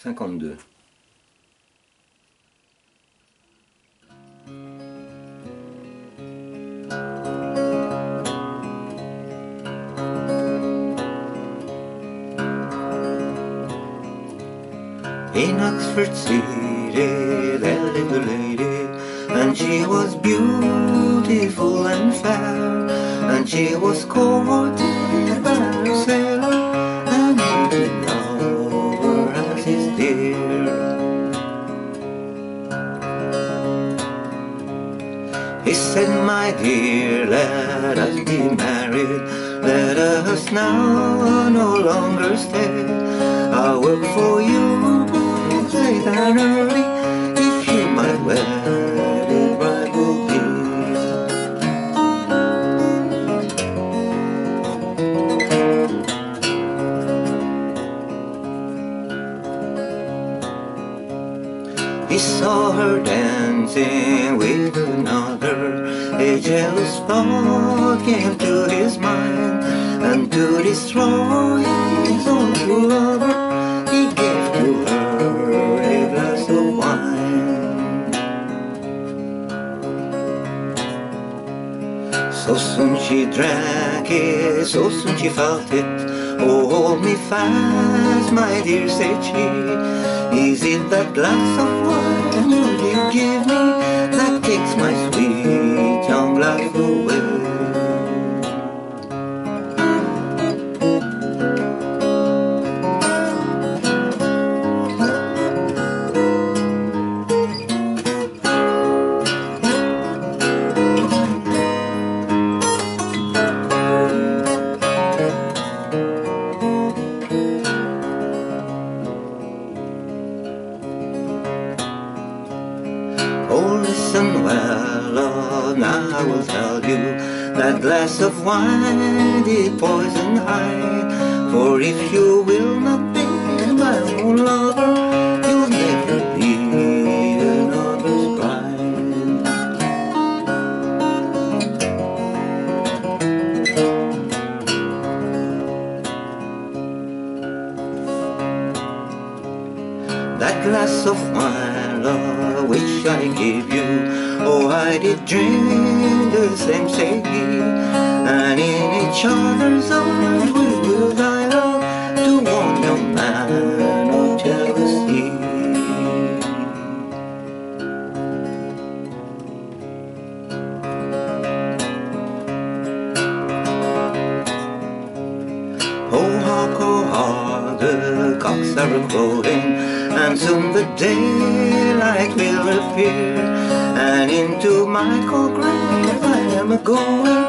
52. In Oxford City there lived a lady And she was beautiful and fair And she was courted by a He said, my dear, let us be married. Let us now no longer stay. I'll work for you late and early If you will be He saw her dancing with another jealous thought came to his mind And to destroy his own true lover He gave to her a glass of wine. So soon she drank it, so soon she felt it. Oh, hold me fast, my dear, said she. Is it that glass of wine you give me That takes my sweet now I will tell you That glass of wine did poison hide For if you will not be my own lover You'll never be another's bride. That glass of wine, love, which I gave you. Oh, I did dream the same, he And in each other's arms cocks are And soon the daylight will appear And into my cold grave I am my love